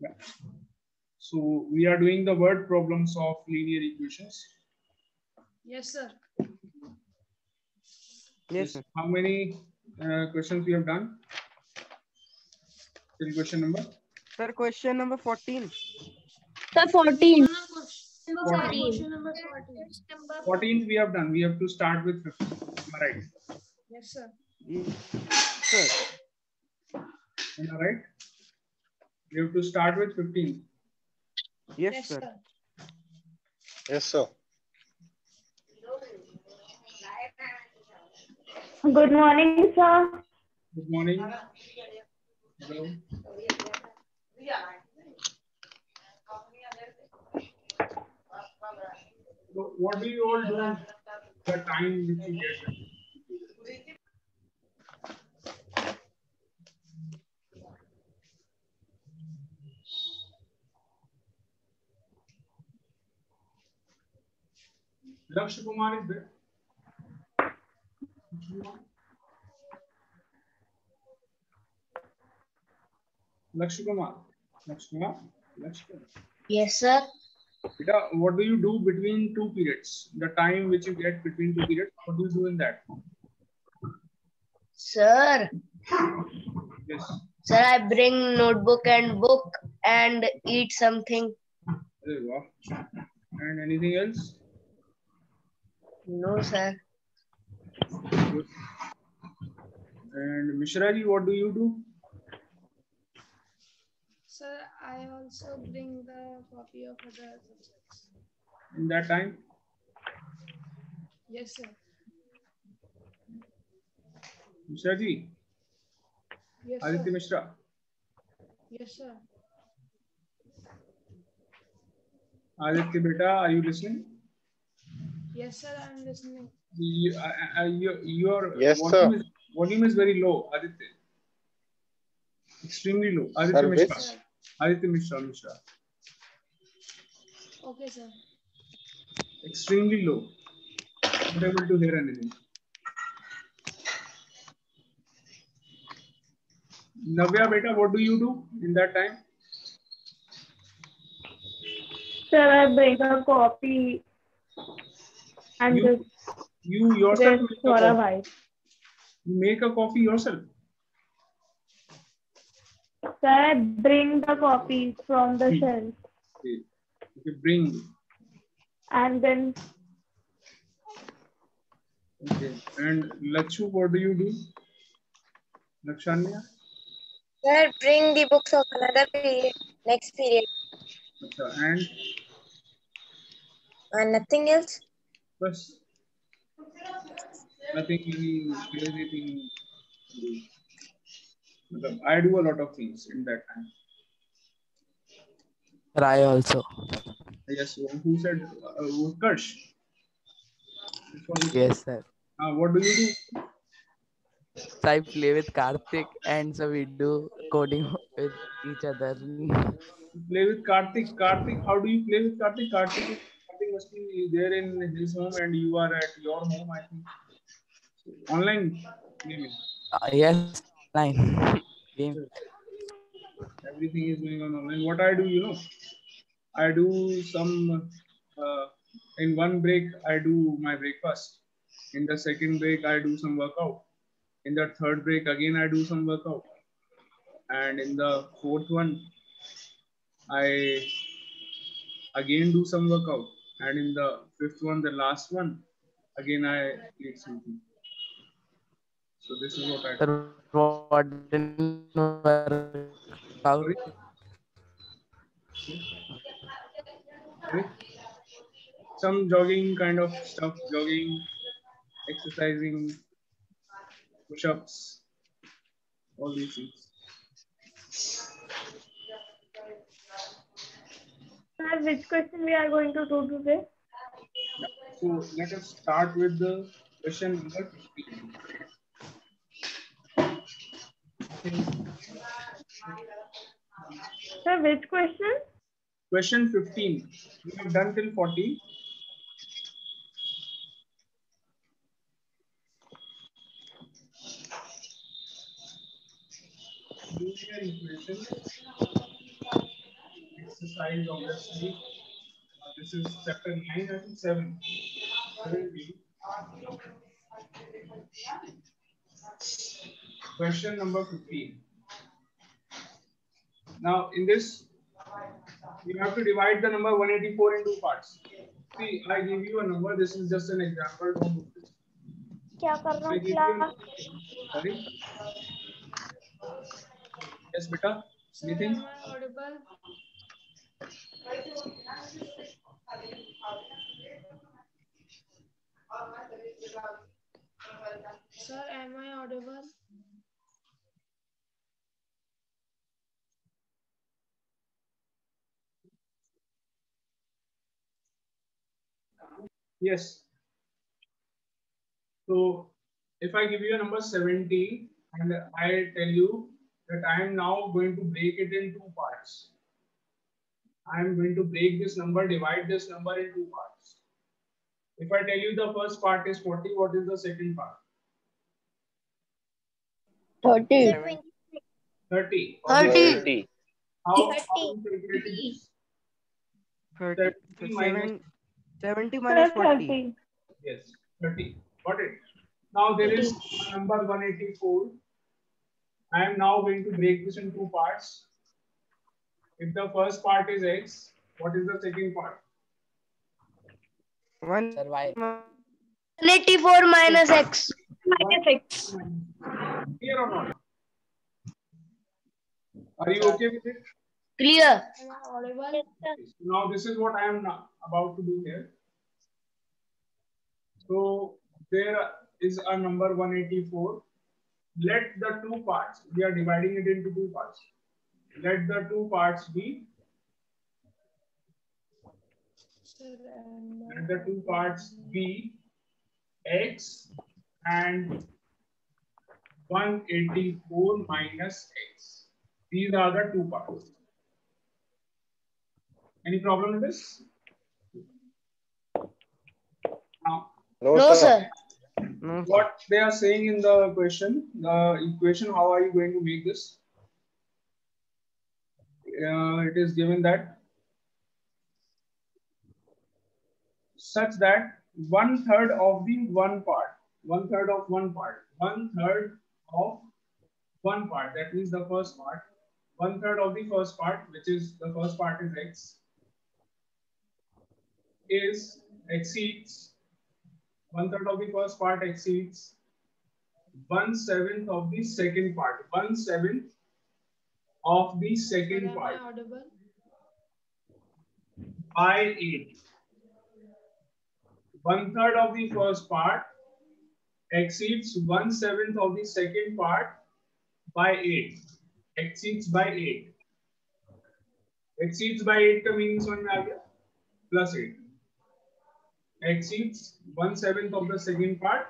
Yeah. So we are doing the word problems of linear equations. Yes, sir. Yes, sir. How many uh, questions we have done? Till question number Sir, question number 14. Sir, 14. Fourteen. Question number 14. we have done. We have to start with 15. Am I right? Yes, sir. Yes, sir. Am I right? We have to start with 15. Yes, sir. Yes, sir. Good morning, sir. Good morning. Hello. So what do you all do the time which you get? Lakshya Kumar is there. Lakshya Kumar. Lakshya Kumar. Lakshya Kumar. Yes, sir. Beta, what do you do between two periods? The time which you get between two periods, what do you do in that? Sir, Yes. sir, I bring notebook and book and eat something. There you go. And anything else? No, sir. And Mishra ji, what do you do? Sir, I also bring the copy of other subjects. In that time? Yes, sir. Mishra ji, Yes, Aditya sir. Mishra. Yes, sir. Aditya beta, are you listening? Yes, sir. I'm listening. You, uh, uh, you, your Yes, volume, sir. is, volume is very low, Aditya. Extremely low. Aditya Sir, Mishra. Sir. Aditya Mishra, Mishra. Okay, sir. Extremely low. Not able to hear anything. Navya beta, what do you do in that time? Sir, I bring a copy and You- just You yourself make a for a coffee. while. You make a coffee yourself. Sir, I bring the coffee from the Hmm. shelf Okay. Okay, bring. and then Okay. And Lachu, what do you do? Lakshanya? Sir, bring the books of another period, next period, Acha. And and nothing else. Bus. Nothing any crazy thing. to do. Matlab, I do a lot of things in that time. I also. Yes. Who said uh, Utkarsh? Which one is- Yes, sir. Uh, what do you do? So I play with Karthik and so we do coding with each other. You play with Karthik. Karthik, how do you play with Karthik? Karthik, is- Karthik must be there in his home and you are at your home, I think. Online gaming. Uh, yes, online. Game. Everything is going on online. What I do, you know, I do some, uh, in one break, I do my breakfast. In the second break, I do some workout. In the third break, again, I do some workout. And in the fourth one, I again do some workout. And in the fifth one, the last one, again, I eat something. So this is what I. Sir, what didn't? Sorry? Sorry? Some jogging kind of stuff, jogging, exercising, push-ups, all these things. sir, which question we are going to do today? So let us start with the question number 15. Sir, which question? Question 15. We have done till 14. Linear equation exercise, obviously. Uh, this is chapter 9, I think 7. 7B. Question number 15. Now, in this, you have to divide the number 184 in two parts. See, I give you a number. This is just an example. Don't do this. क्या करना I give you class Sorry. Yes, beta. Sir, Anything? Sir, am I audible? Yes. So if I give you a number 70 and I tell you that I am now going to break it in two parts. I am going to break this number, divide this number in two parts. If I tell you the first part is 40, what is the second part? 30. 30. 30. 30. How, how 30. to 30, 30 minus- seven- 70 minus 40. 30 Yes, 30. Got it. Now there is number 184. I am now going to break this in two parts. If the first part is x, what is the second part? One, Sir, why? 184 minus x. minus x Clear or not? Are you okay with it? Clear. Am I audible? Okay, so Now this is what I am about to do here. So there is a number 184. Let the two parts, we are dividing it into two parts. Let the two parts be, Sir, am I let the two parts be x and 184 minus x. These are the two parts. Any problem with this? No, No, sir. sir. what they are saying in the question, the equation, how are you going to make this? Uh, it is given that such that one third of the one part, one third of one part, one third of one part, that means the first part, one third of the first part, which is the first part is x, is exceeds one third of the first part exceeds one seventh of the second part. One seventh of the Sir, second am part I audible? by eight. One third of the first part exceeds one seventh of the second part by eight. Exceeds by eight. Exceeds by eight का meaning समझ में आ गया? Plus eight. Exceeds one seventh of the second part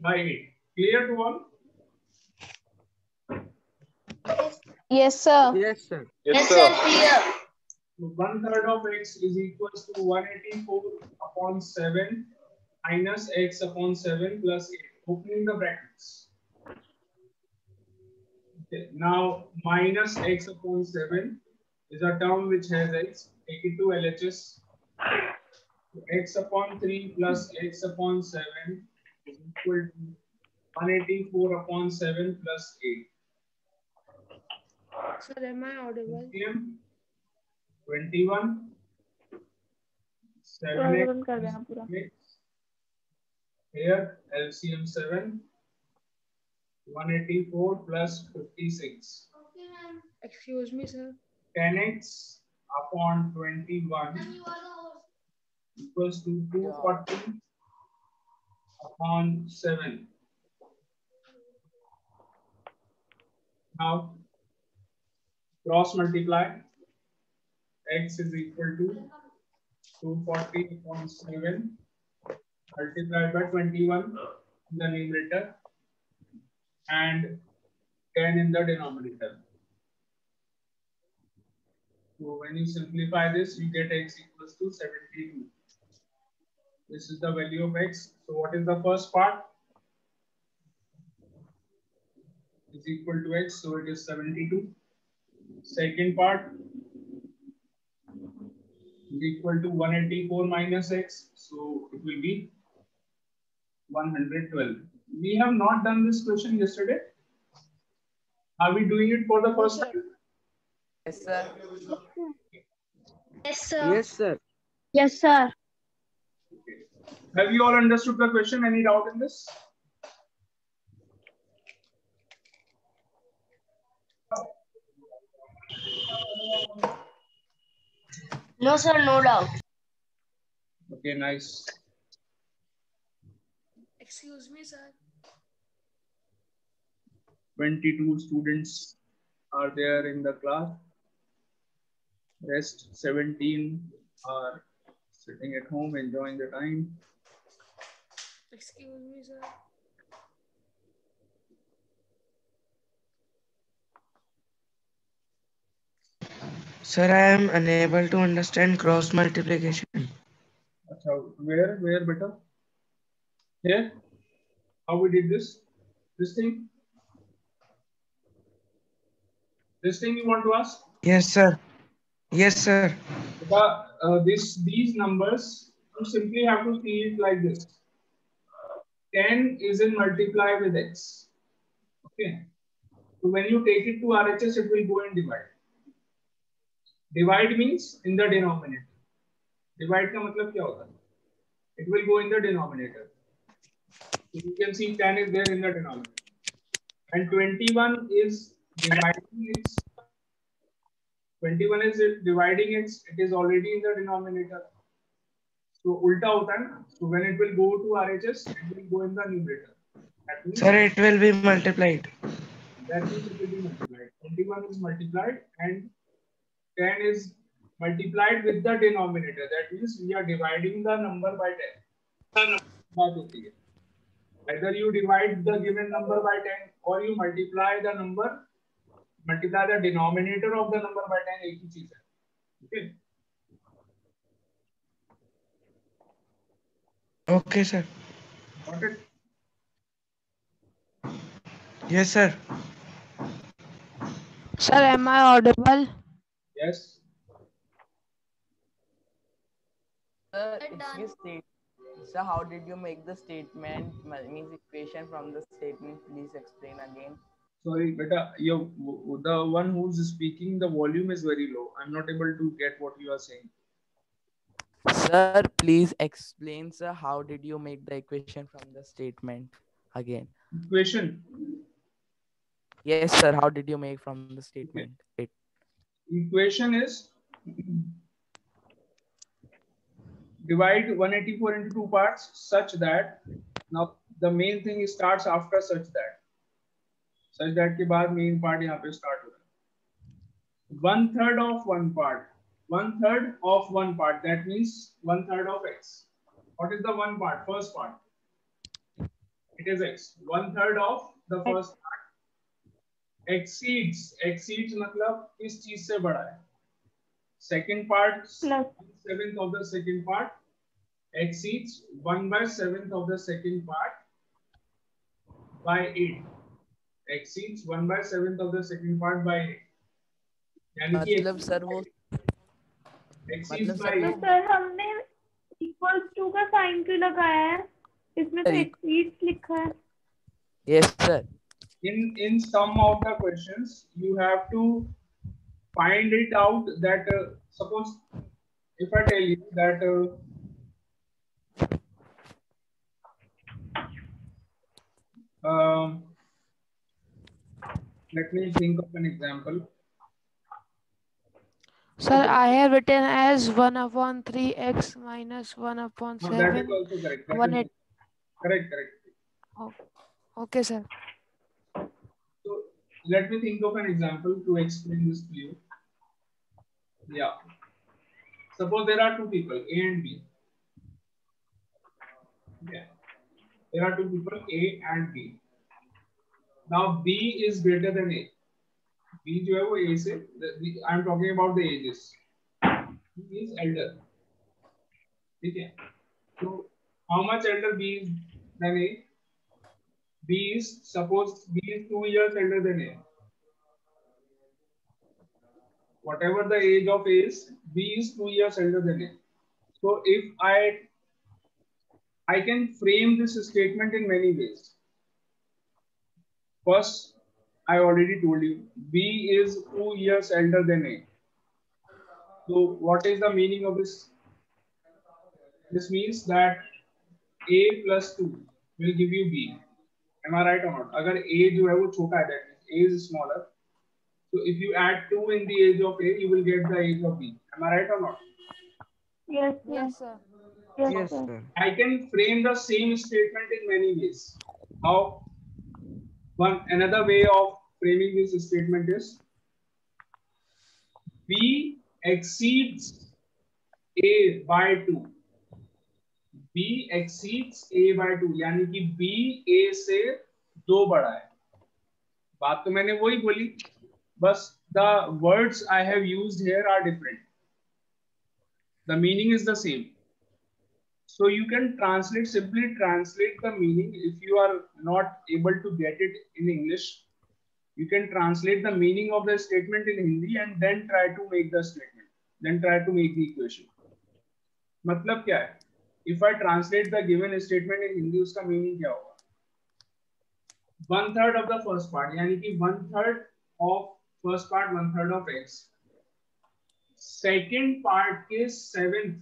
by eight. Clear to all? Yes sir yes, sir. Yes, Yes, sir. sir. Clear. So one third of x is equals to 184 upon 7 minus x upon 7 plus 8. Opening the brackets. Okay. Now minus x upon 7 is a term which has x. Take it to LHS. So x upon 3 plus x upon 7 is equal to 184 upon 7 plus 8. Sir, am I audible? LCM 21 7 problem कर देना पूरा here LCM 7 184 plus 56 Excuse me, sir. 10x upon 21 equals to 240 upon 7 now cross multiply x is equal to 240 upon 7 multiplied by 21 in the numerator and 10 in the denominator. So when you simplify this, you get x equals to 72. This is the value of x. So what is the first part? Is equal to x, so it is 72. Second part is equal to 184 minus x. So it will be 112. We have not done this question yesterday. Are we doing it for the first time? Yes, sir. Yes, sir. Yes, sir. Yes, sir. Have you all understood the question? Any doubt in this? No, sir, no doubt. Okay, nice. Excuse me, sir. 22 students are there in the class. Rest 17 are sitting at home enjoying the time. Excuse me, sir. Sir, I am unable to understand cross multiplication. Acha, where, where better? Here? How we did this? This thing? This thing you want to ask? Yes, sir. Yes, sir. Beta, uh, this, these numbers, you simply have to see it like this. 10 is in multiply with x. Okay. So when you take it to RHS, it will go and divide. Divide means in the denominator. Divide का मतलब क्या होता है? It will go in the denominator. So you can see 10 is there in the denominator. And 21 is dividing its 21 is dividing its it is already in the denominator. So ulta hota hai na. So when it will go to RHS, it will go in the numerator. That means, Sir, it will be multiplied. that means it will be multiplied. 21 is multiplied and 10 is multiplied with the denominator. That means we are dividing the number by 10. बात होती है. Either you divide the given number by 10 or you multiply the number, multiply the denominator of the number by 10 एक ही चीज़ है. Okay. Okay, sir. Got it? Yes, sir. Sir, am I audible? Yes. Sir, We're it's done. your. So how did you make the statement, m- means equation from the statement? Please explain again. Sorry, beta, you the one who's speaking, the volume is very low. I'm not able to get what you are saying. Sir, please explain, sir, how did you make the equation from the statement again? Equation. Yes, sir, how did you make from the statement? It Equation is divide 184 into two parts such that now the main thing starts after such that such that के बाद main part यहाँ पे start हो रहा है one third of one part one third of one part that means one third of x what is the one part first part it is x one third of the first part Exceeds exceeds मतलब किस चीज़ से बड़ा है? Second part seventh of the second part exceeds one by seventh of the second part by eight exceeds one by seventh of the second part by eight यानी कि मतलब sir वो मतलब सर, तो सर हमने इक्वल टू का sign क्यों लगाया है? इसमें तो एक्सीड्स लिखा है। Yes sir in in some of the questions you have to find it out that uh, suppose if i tell you that uh, um, let me think of an example Sir, I have written as 1 upon 3x minus 1 upon no, that 7. is also correct That One is- correct correct Okay, sir So let me think of an example to explain this to you. Yeah. Suppose there are two people, A and B. Yeah. There are two people, A and B. Now B is greater than A. B जो है वो A से, the- the- I'm talking about the ages. B is elder. ठीक है? So how much elder B is than A? B is suppose B is two years elder than A. whatever the age of A is, B is two years elder than A. So if I I can frame this statement in many ways. First, I already told you B is two years elder than A. So what is the meaning of this? This means that A plus two will give you B Am I right or not? अगर A जो है वो छोटा है that means A is smaller. So if you add two in the age of A, you will get the age of B. Am I right or not? Yes, sir. Yes, sir. Yes, Yes, sir. sir. I can frame the same statement in many ways. How? One another way of framing this statement is B exceeds A by two. B exceeds A by two यानी कि B ए से दो बड़ा है। बात तो मैंने वही बोली, बस the words I have used here are different the meaning is the same so you can translate simply translate the meaning if you are not able to get it in English you can translate the meaning of the statement in Hindi and then try to make the statement then try to make the equation मतलब क्या है? If I translate the given statement in Hindi उसका meaning क्या होगा one third of the first part यानी कि one third of first part one third of X second part के seventh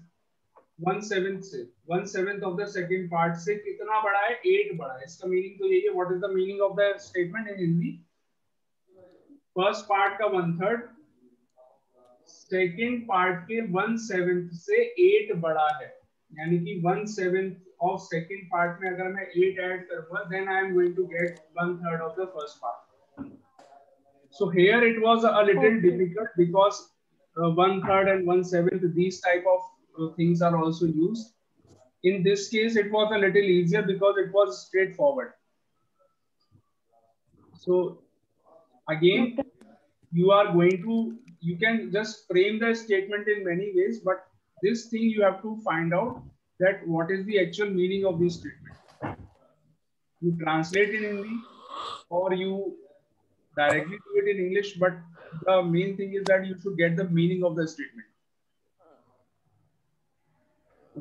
one seventh से one seventh of the second part से कितना बड़ा है? एट बड़ा है। इसका मीनिंग तो यही है what is the meaning of the statement in Hindi first part का वन थर्ड सेकेंड पार्ट के वन सेवेंथ से एट बड़ा है। यानी कि one seventh of second part में अगर मैं एट ऐड करूंगा then I am going to get one third of the first part so here it was a little Okay. difficult because uh, one third and one seventh these type of uh, things are also used in this case it was a little easier because it was straightforward so again you are going to you can just frame the statement in many ways but this thing you have to find out that what is the actual meaning of this statement you translate it in hindi or you directly do it in english but the main thing is that you should get the meaning of the statement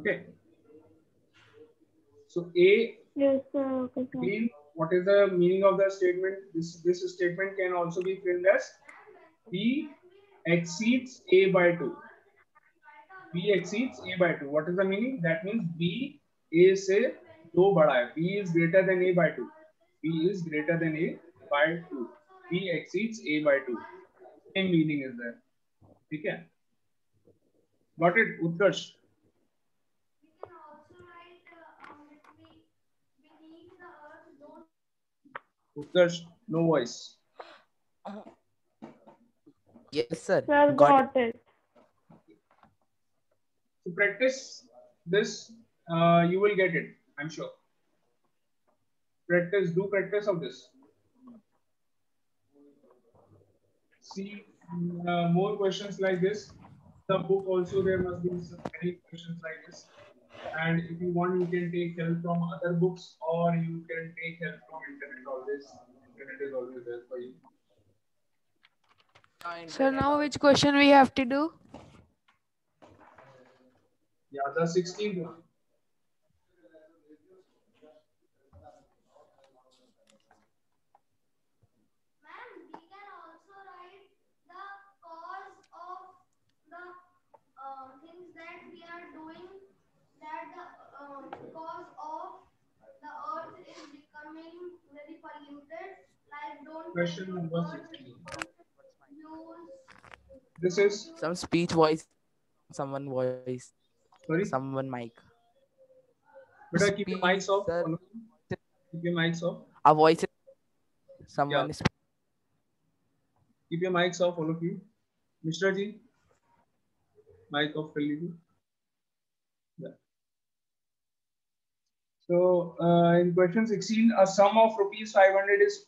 okay so a Yes, sir. Okay, sir. What is the meaning of the statement? This, this statement can also be framed as B exceeds A by 2 B exceeds A by 2. What is the meaning? That means B A से दो बड़ा है. B is greater than A by 2. B is greater than A by 2. B exceeds A by 2. Same meaning is there. ठीक है? Got it, Utkarsh? Utkarsh, no voice. Yes, sir. Sir, Got got it. to practice this, uh, you will get it, I'm sure. Practice, do practice of this. See uh, more questions like this. The book also there must be some many questions like this. And if you want, you can take help from other books or you can take help from internet. Always, internet is always there for you. So now which question we have to do? Yeah, the 16th one. Ma'am, we can also write the cause of the uh, things that we are doing, that the um, cause of the earth is becoming very polluted. Like, don't Question number 16. This is, some speech voice, someone voice, sorry, someone mic. better keep your mics off. Sir. all of you. Keep your mics off. A voice. Someone Yeah. is Keep your mics off, all of you. Mishra ji, mic off कर लीजिए. Yeah. So uh, in question 16, a sum of rupees 500 is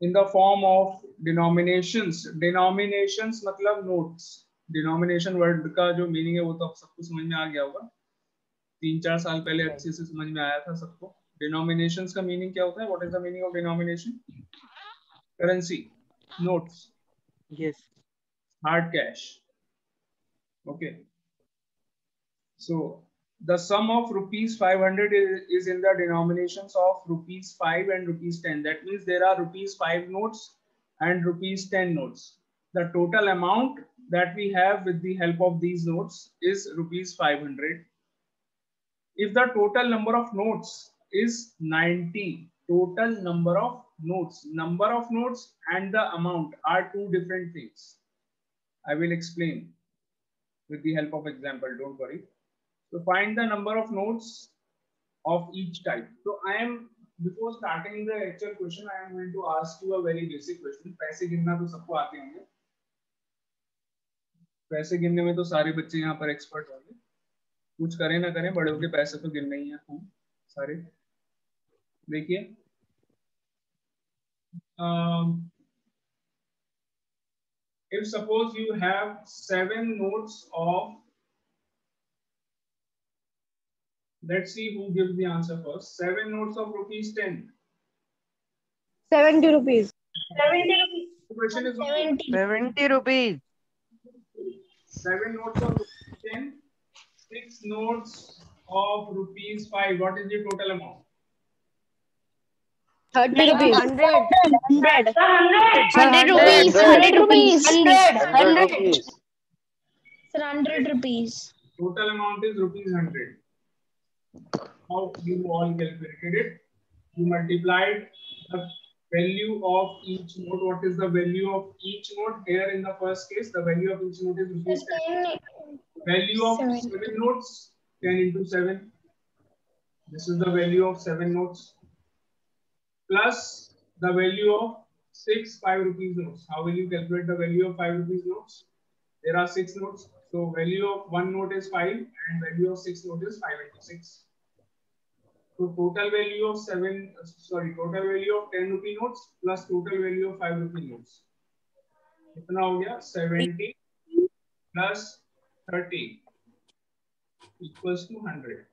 in the form of denominations. Denominations मतलब notes. Denomination word का जो meaning है वो तो सबको समझ में आ गया होगा। तीन चार साल पहले अच्छे से समझ में आया था सबको। डिनोमिनेशन का मीनिंग क्या होता है? What is the meaning of denomination currency note hard cash okay so the sum of rupees five hundred is in the denomination of rupees five and rupees ten that mean there are rupees five notes and rupees ten notes the total amount that we have with the help of these notes is rupees 500. If the total number of notes is 90, total number of notes, number of notes and the amount are two different things. I will explain with the help of example, don't worry. So find the number of notes of each type. So I am before starting the actual question, I am going to ask you a very basic question. पैसे गिनना तो सबको आते होंगे पैसे गिनने में तो सारे बच्चे यहाँ पर एक्सपर्ट होंगे। कुछ करें ना करें बड़े के पैसे तो गिनने ही हैं हम सारे। देखिए। If suppose you have seven notes of let's see who gives the answer first seven notes of rupees ten seventy rupees seventy rupees seven notes of rupees 10 six notes of rupees 5 what is the total amount 30 rupees. 100. 100. 100 rupees. 100 rupees. 100. 100 100. rupees. Sir, 100 rupees. total amount is rupees 100 how you all calculated it you multiplied the value of each note what is the value of each note here in the first case the value of each note is rupees 10 value of Seven. seven notes 10 into 7 this is the value of seven notes plus the value of six five rupees notes how will you calculate the value of five rupees notes there are six notes so value of one note is five and value of six note is five into six तो total value of seven sorry total value of ten rupee note plus total value of five rupee note कितना हो गया? Seventy plus thirty two hundred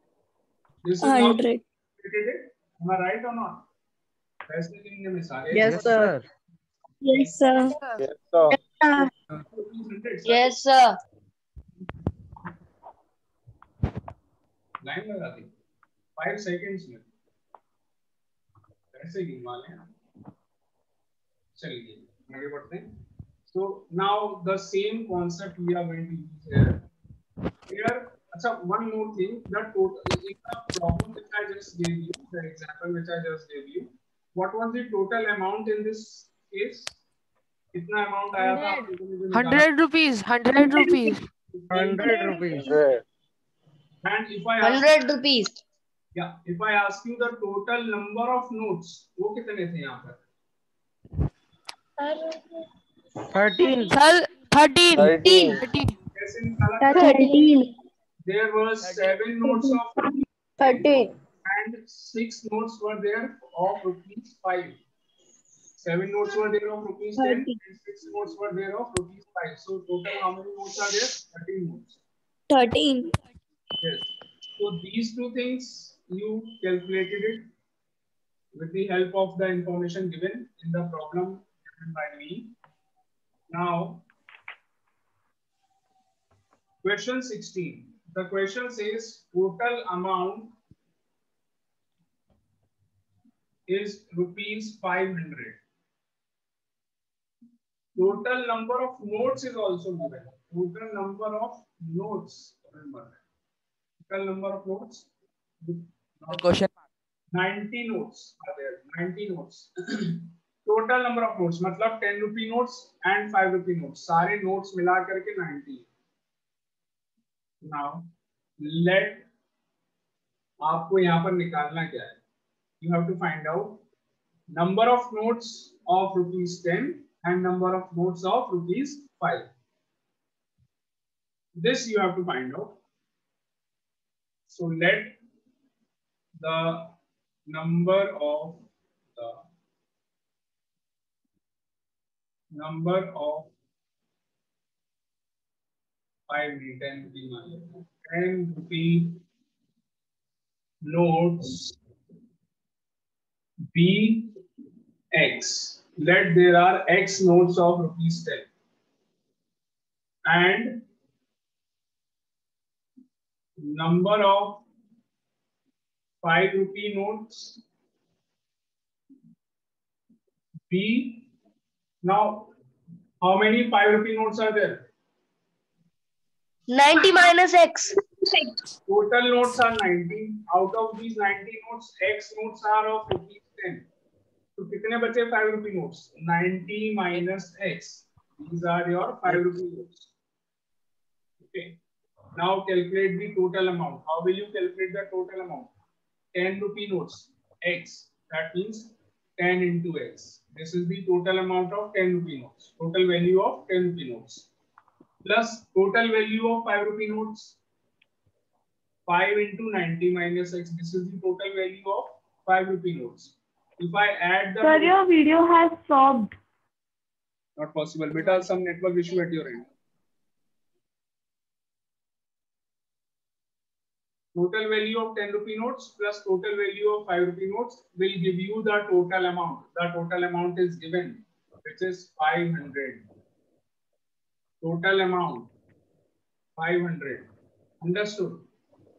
right और not लगा दी. Five seconds में पैसे गिनवा लें। चलिए आगे बढ़ते हैं so now the same concept we are going to use here here अच्छा one more thing the total in the problem which I just gave you the example which I just gave you what was the total amount in this case कितना amount आया था आप लोगों ने जो निकाला? 100 rupees, 100 rupees. 100 rupees. 100. and if I ask 100 rupees. Yeah, if I ask you the total number of notes, वो कितने थे यहाँ पर? 13. 13. 13. 13. 13. There were seven notes of 13. and six notes were there of rupees five. Seven notes were there of rupees ten and six notes were there of rupees five. So total how many notes are there? Thirteen notes. 13. Yes. So these two things you calculated it with the help of the information given in the problem given by me. Now, question 16. The question says total amount is rupees 500. Total number of notes is also given. Total number of notes. Total number of notes. question mark? 90 notes are there 90 notes. Total number of notes मतलब ten rupee notes and five rupee notes सारे notes मिला करके ninety now let आपको यहाँ पर निकालना क्या है? You have to find out number of notes of rupees ten and number of notes of rupees five this you have to find out so let the number of the number of I've written 10 rupee notes be x. Let there are X notes of rupees 10. And number of 5 rupee notes B. Now, how many 5 rupee notes are there? 90 minus x. Total notes are 90. Out of these 90 notes, X notes are of rupees 10. तो कितने बचे 5 rupee notes? 90 minus X. These are your 5 rupee notes. Okay. Now calculate the total amount. How will you calculate the total amount? 10 rupee notes. X. That means 10 into X. This is the total amount of 10 rupee notes. Total value of 10 rupee notes. Plus total value of 5 rupee notes. 5 into 90 minus X. This is the total value of 5 rupee notes. If I add the... Sir, your video has stopped. Not possible. Beta, some network issue at your end. Total value of 10 rupee notes plus total value of 5 rupee notes will give you the total amount. The total amount is given, which is 500. Total amount 500. Understood?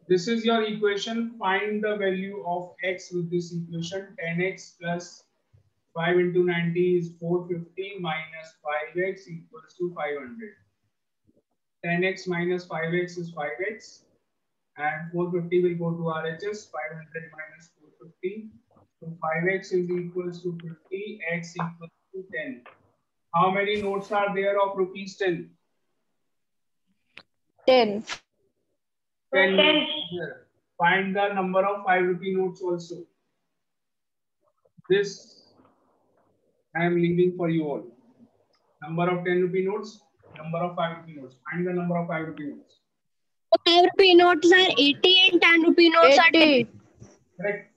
This is your equation. Find the value of x with this equation. 10x plus 5 into 90 is 450 minus 5x equals to 500. 10x minus 5x is 5x and 450 will go to RHS, 500 minus 450. So 5x is equals to 50, x equals to 10. How many notes are there of rupees 10? 10. 10 notes here. Find the number of 5 rupee notes also. This I am leaving for you all. Number of 10 rupee notes, number of 5 rupee notes. Find the number of 5 rupee notes. 5 rupee notes are 80 and 10 rupee notes are 10. Correct.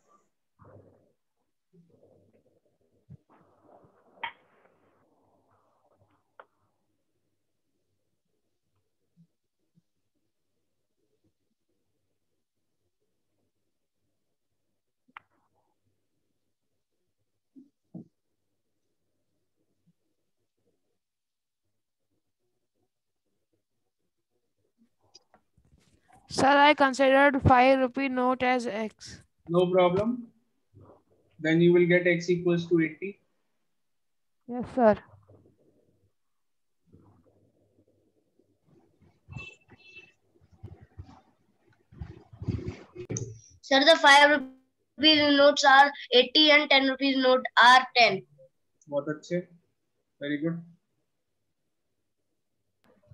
Sir, I considered 5 rupee note as x. No problem. Then you will get x equals to 80. Yes, sir. Sir, the 5 rupees notes are 80 and 10 rupees note are 10. What a check. Very good.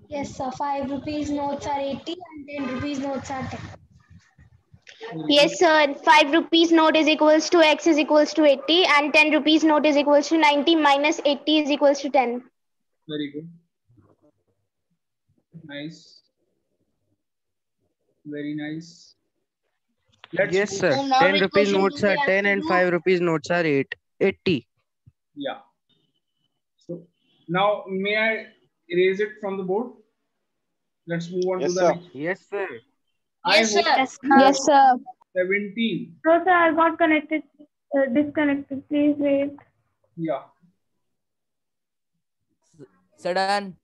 Yes, sir. Five rupees notes are 80 and 10 rupees notes are 10. Yes, sir. 5 rupees note is equals to x is equals to 80 and 10 rupees note is equals to 90 minus 80 is equals to 10. Very good. Nice. Very nice. Let's yes, sir. 10 rupees notes are 10 and 5 rupees notes are 8. 80. Yeah. So now may I erase it from the board? Let's move on Yes, to the sir. next. Yes, sir. I Yes, hope sir. Yes, sir. 17. No, sir, I got connected, uh, disconnected. Please wait. Yeah. Sudden.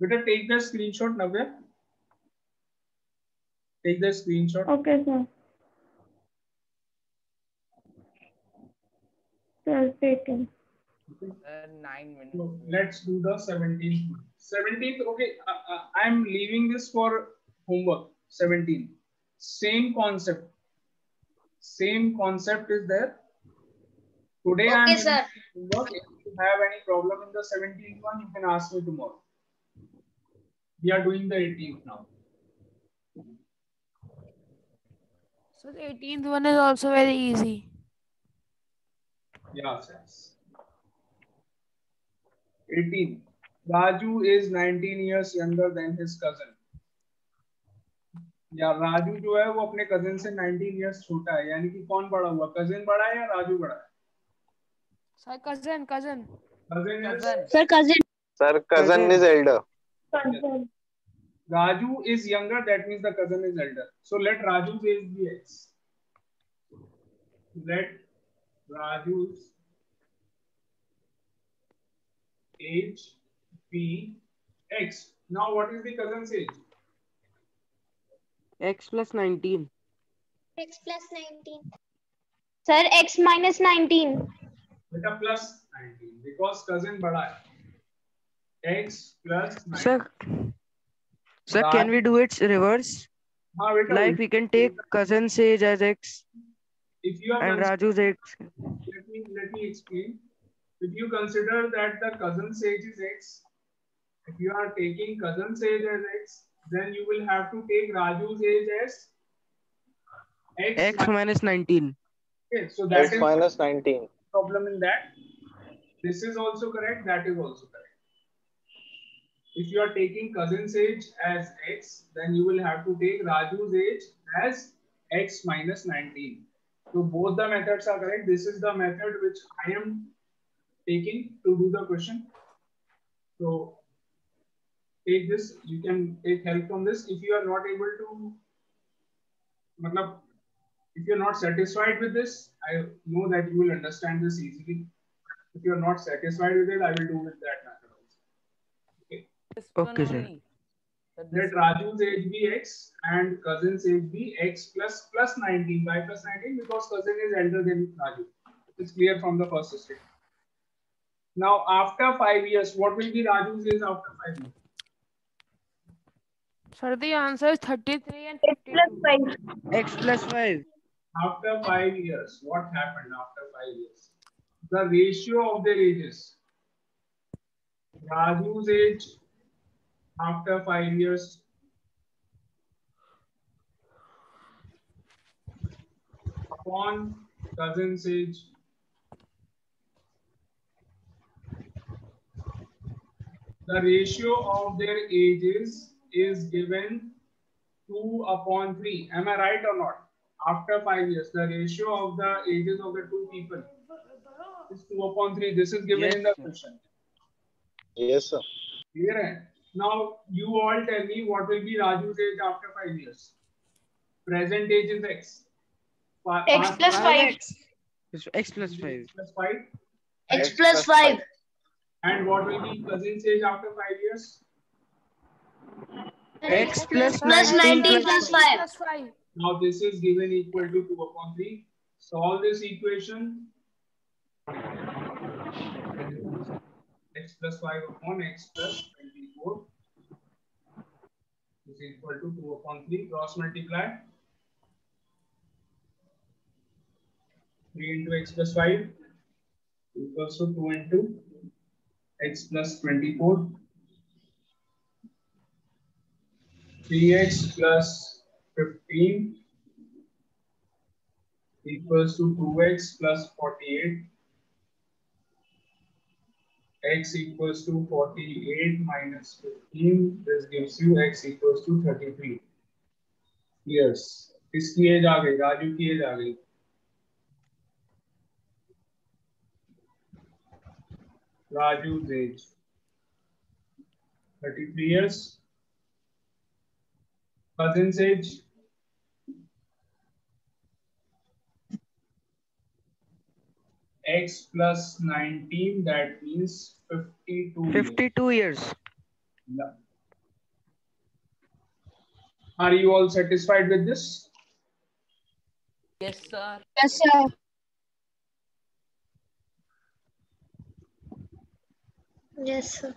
Better take the screenshot, Navya. Take the screenshot. Okay, sir. Sir, taken. Sir, nine minutes. So let's do the 17th. 17th, okay. Uh, uh, I'm leaving this for homework. 17. Same concept. Same concept is there. Today I'm Okay, sir. homework. If you have any problem in the 17th one, you can ask me tomorrow. We are doing the 18th now. So the 18th one is also very easy. Yes, yes. 18. Raju is 19 years younger than his cousin. या राजू जो है वो अपने cousin से 19 years छोटा है यानी कि कौन बड़ा हुआ? कजिन बड़ा है या राजू बड़ा है? Sir cousin cousin cousin sir cousin sir cousin is elder Raju is younger that means the cousin is elder so let Raju is the x let Raju H P X. Now what is the cousin's age? X plus 19. X plus 19. Sir, X minus 19. Beta plus 19 because cousin bada hai. X plus 19. Sir, sir can we do it reverse? Ah, like we can take cousin's age as X if you and Raju's age. Let me, let me explain. If you consider that the cousin's age is x, if you are taking cousin's age as x, then you will have to take Raju's age as x. X minus 19. Okay, so that X is minus 19. problem in that. This is also correct. That is also correct. If you are taking cousin's age as x, then you will have to take Raju's age as x minus 19. So both the methods are correct. This is the method which I am taking to do the question. So take this. You can take help from this. If you are not able to, matlab, if you're not satisfied with this, I know that you will understand this easily. If you're not satisfied with it, I will do with that method also. Okay. This Okay, sir. only. Sir, this Let Raju's age be x and cousin's age be x plus plus 19. Why plus 19? Because cousin is elder than Raju. It's clear from the first statement. Now, after five years, what will be Raju's age after five years? Sir, the answer is 33 and X plus 5. X plus 5. After five years, what happened after five years? The ratio of their ages. Raju's age after five years. Upon cousin's age. The ratio of their ages is given 2 upon 3. Am I right or not? After 5 years, the ratio of the ages of the two people is 2 upon 3. This is given in the Yes, question. Yes, sir. Clear hai? Now, you all tell me what will be Raju's age after 5 years. Present age is x. Pa- X plus five X. It's X plus plus 5. X plus 5. And what will be cousin's age after 5 years? X plus Plus 19 19 plus 5. Plus 5. Now this is given equal to 2 upon 3. Solve this equation. x plus 5 upon x plus 24 is equal to 2 upon 3. Cross multiply. 3 into x plus 5 equals to 2 into x plus 24. 3x plus 15 equals to 2x plus 48. x equals to 48 minus 15. This gives you x equals to 33. Yes. किसकी as आ गई राजू की as आ गई Raju's age 33 years. Cousin's age x plus 19 that means 52 years. 52 years. Yeah. Are you all satisfied with this? Yes, sir. Yes, sir. Yes, sir.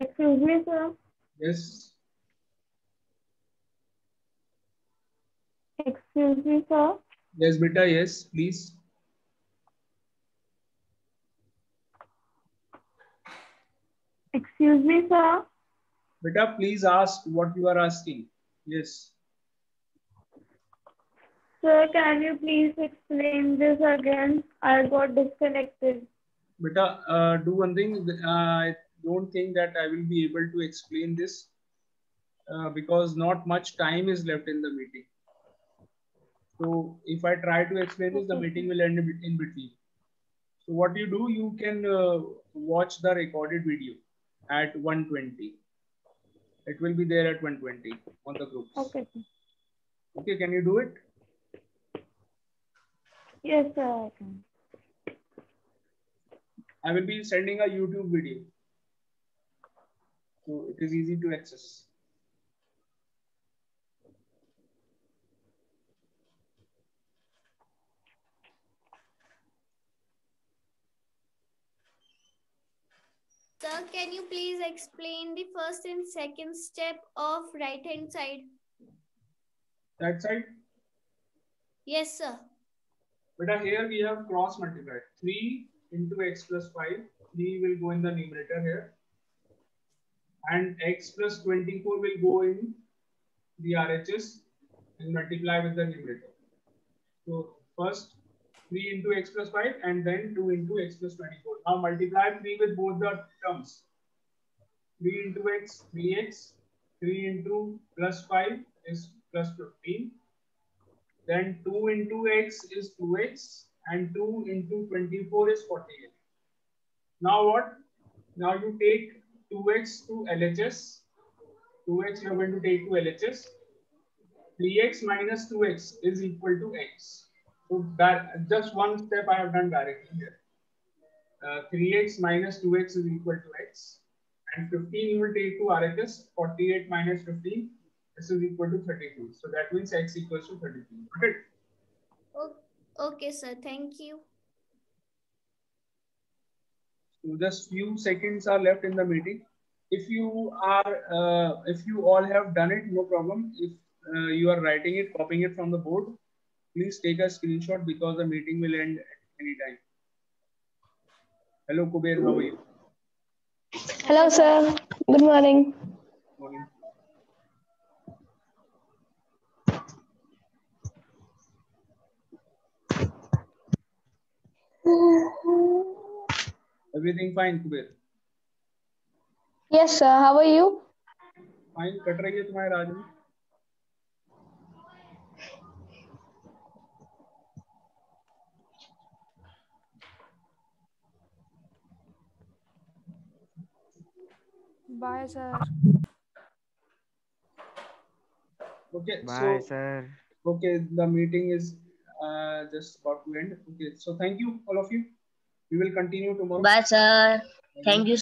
Excuse me, sir. yes. Excuse me, sir. Yes, beta. Yes, please. Excuse me, sir. Beta, please ask what you are asking. Yes. Sir, can you please explain this again? I got disconnected. Beta, uh, do one thing. Uh, I don't think that I will be able to explain this uh, because not much time is left in the meeting. So if I try to explain this, the meeting will end in between. So what you do, you can uh, watch the recorded video at 120. It will be there at 120 on the groups. Okay. Okay, can you do it? Yes, sir. I can. I will be sending a YouTube video. So it is easy to access. Sir, can you please explain the first and second step of right hand side? That side, Yes, sir. but here we have cross multiplied. 3 into x plus 5. 3 will go in the numerator here. And x plus 24 will go in the RHS and multiply with the numerator. So first 3 into x plus 5 and then 2 into x plus 24. Now multiply 3 with both the terms. 3 into x, 3x. 3 into plus 5 is plus 15. Then 2 into x is 2x and 2 into 24 is 48. Now what? Now you take 2x to LHS. 2x you are going to take to LHS. 3x minus 2x is equal to x. So that just one step I have done directly here. Uh, 3x minus 2x is equal to x. And 15 you will take to RHS. 48 minus 15 this is equal to 32. So that means x equals to 32. Okay. Okay, sir. Thank you. So just few seconds are left in the meeting. If you are, uh, if you all have done it, no problem. If uh, you are writing it, copying it from the board, please take a screenshot because the meeting will end at any time. Hello, Kuber, how are you? Hello, sir. Good morning. Morning. Everything fine, Kuber? Yes, sir. How are you? Fine, कट रही है तुम्हारे राज में? Bye, sir. Okay, Bye, so sir. okay, the meeting is uh, just about to end. Okay, so thank you all of you. We will continue tomorrow. Bye, sir. Thank you,